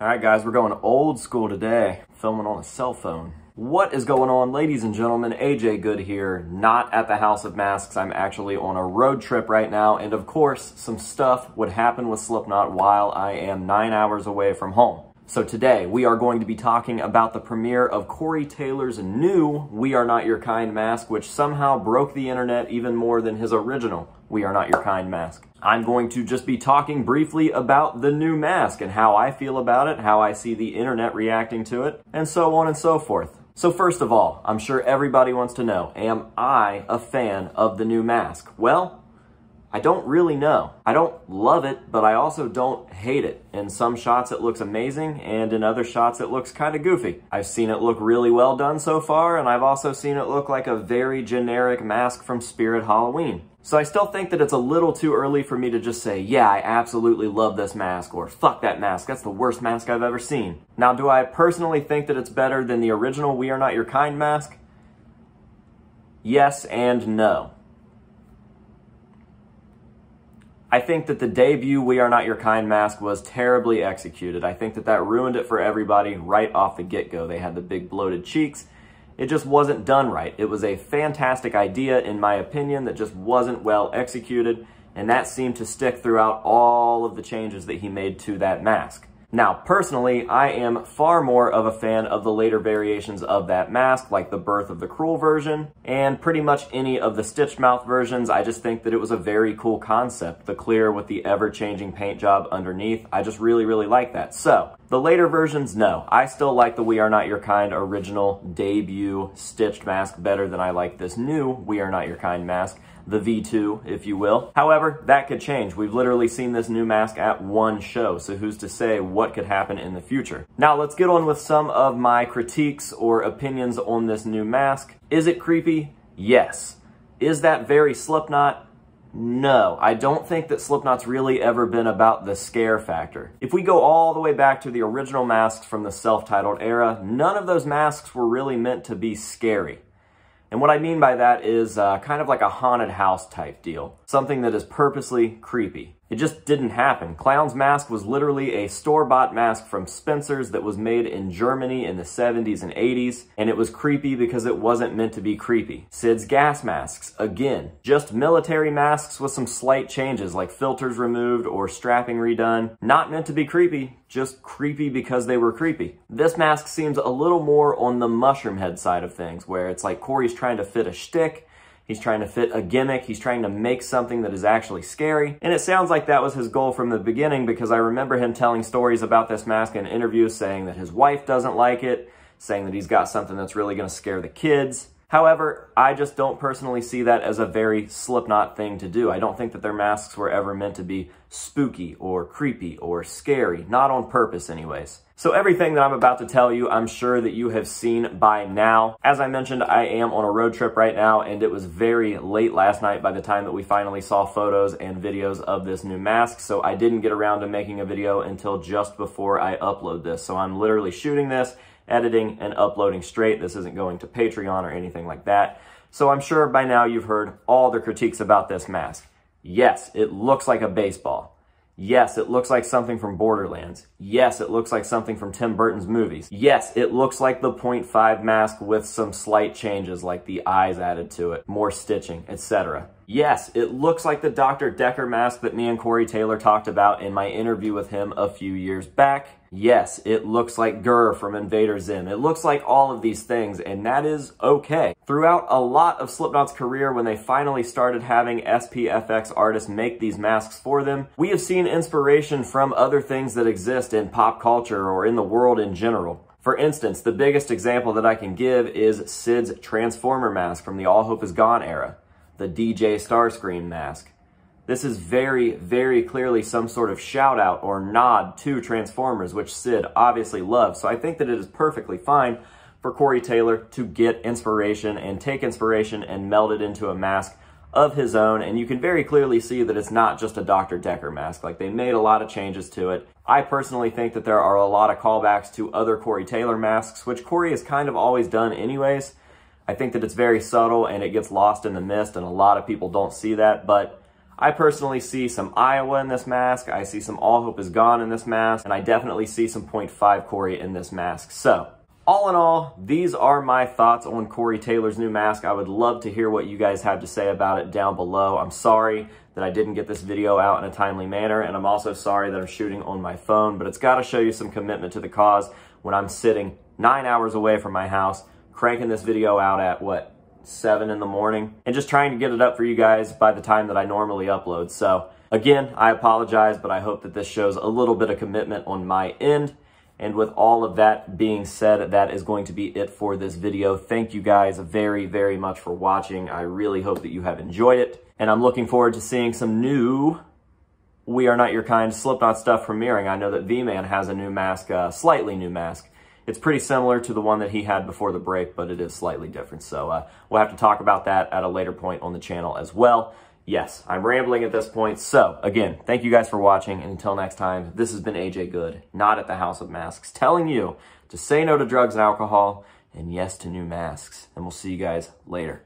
All right, guys, we're going old school today, filming on a cell phone. What is going on, ladies and gentlemen? AJ Good here, not at the House of Masks. I'm actually on a road trip right now, and of course, some stuff would happen with Slipknot while I am nine hours away from home. So today, we are going to be talking about the premiere of Corey Taylor's new We Are Not Your Kind mask, which somehow broke the internet even more than his original We Are Not Your Kind mask. I'm going to just be talking briefly about the new mask and how I feel about it, how I see the internet reacting to it, and so on and so forth. So first of all, I'm sure everybody wants to know, am I a fan of the new mask? Well, I don't really know. I don't love it, but I also don't hate it. In some shots it looks amazing, and in other shots it looks kind of goofy. I've seen it look really well done so far, and I've also seen it look like a very generic mask from Spirit Halloween. So I still think that it's a little too early for me to just say, yeah, I absolutely love this mask, or fuck that mask, that's the worst mask I've ever seen. Now, do I personally think that it's better than the original We Are Not Your Kind mask? Yes and no. I think that the debut We Are Not Your Kind mask was terribly executed. I think that that ruined it for everybody right off the get-go. They had the big bloated cheeks. It just wasn't done right. It was a fantastic idea, in my opinion, that just wasn't well executed, and that seemed to stick throughout all of the changes that he made to that mask. Now, personally, I am far more of a fan of the later variations of that mask, like the Birth of the Cruel version, and pretty much any of the Stitched Mouth versions. I just think that it was a very cool concept. The clear with the ever-changing paint job underneath, I just really, really like that. So, the later versions, no. I still like the We Are Not Your Kind original debut stitched mask better than I like this new We Are Not Your Kind mask the V2, if you will. However, that could change. We've literally seen this new mask at one show, so who's to say what could happen in the future? Now, let's get on with some of my critiques or opinions on this new mask. Is it creepy? Yes. Is that very Slipknot? No, I don't think that Slipknot's really ever been about the scare factor. If we go all the way back to the original masks from the self-titled era, none of those masks were really meant to be scary. And what I mean by that is uh, kind of like a haunted house type deal. Something that is purposely creepy. It just didn't happen. Clown's mask was literally a store-bought mask from Spencer's that was made in Germany in the 70s and 80s, and it was creepy because it wasn't meant to be creepy. Sid's gas masks, again, just military masks with some slight changes like filters removed or strapping redone. Not meant to be creepy, just creepy because they were creepy. This mask seems a little more on the Mushroomhead side of things, where it's like Corey's trying to fit a shtick, He's trying to fit a gimmick. He's trying to make something that is actually scary. And it sounds like that was his goal from the beginning because I remember him telling stories about this mask in interviews saying that his wife doesn't like it, saying that he's got something that's really going to scare the kids. However, I just don't personally see that as a very Slipknot thing to do. I don't think that their masks were ever meant to be spooky or creepy or scary, not on purpose anyways. So everything that I'm about to tell you, I'm sure that you have seen by now. As I mentioned, I am on a road trip right now and it was very late last night by the time that we finally saw photos and videos of this new mask. So I didn't get around to making a video until just before I upload this. So I'm literally shooting this editing and uploading straight. This isn't going to Patreon or anything like that. So I'm sure by now you've heard all the critiques about this mask. Yes, it looks like a baseball. Yes, it looks like something from Borderlands. Yes, it looks like something from Tim Burton's movies. Yes, it looks like the 0.5 mask with some slight changes like the eyes added to it, more stitching, etc. Yes, it looks like the Dr. Decker mask that me and Corey Taylor talked about in my interview with him a few years back. Yes, it looks like GIR from Invader Zim. It looks like all of these things, and that is okay. Throughout a lot of Slipknot's career, when they finally started having SPFX artists make these masks for them, we have seen inspiration from other things that exist in pop culture or in the world in general. For instance, the biggest example that I can give is Sid's Transformer mask from the All Hope Is Gone era, the DJ Starscream mask. This is very, very clearly some sort of shout out or nod to Transformers, which Sid obviously loves. So I think that it is perfectly fine for Corey Taylor to get inspiration and take inspiration and meld it into a mask of his own. And you can very clearly see that it's not just a Dr. Decker mask. Like they made a lot of changes to it. I personally think that there are a lot of callbacks to other Corey Taylor masks, which Corey has kind of always done anyways. I think that it's very subtle and it gets lost in the mist and a lot of people don't see that, but I personally see some Iowa in this mask. I see some All Hope is Gone in this mask. And I definitely see some 0.5 Corey in this mask. So all in all, these are my thoughts on Corey Taylor's new mask. I would love to hear what you guys have to say about it down below. I'm sorry that I didn't get this video out in a timely manner, and I'm also sorry that I'm shooting on my phone, but it's got to show you some commitment to the cause when I'm sitting nine hours away from my house, cranking this video out at, what, 7 in the morning, and just trying to get it up for you guys by the time that I normally upload. So again, I apologize, but I hope that this shows a little bit of commitment on my end. And with all of that being said, that is going to be it for this video. Thank you guys very, very much for watching. I really hope that you have enjoyed it. And I'm looking forward to seeing some new We Are Not Your Kind Slipknot stuff premiering. I know that V-Man has a new mask, uh, slightly new mask. It's pretty similar to the one that he had before the break, but it is slightly different. So uh, we'll have to talk about that at a later point on the channel as well. Yes, I'm rambling at this point. So again, thank you guys for watching. And until next time, this has been AJ Good, not at the House of Masks, telling you to say no to drugs and alcohol and yes to new masks. And we'll see you guys later.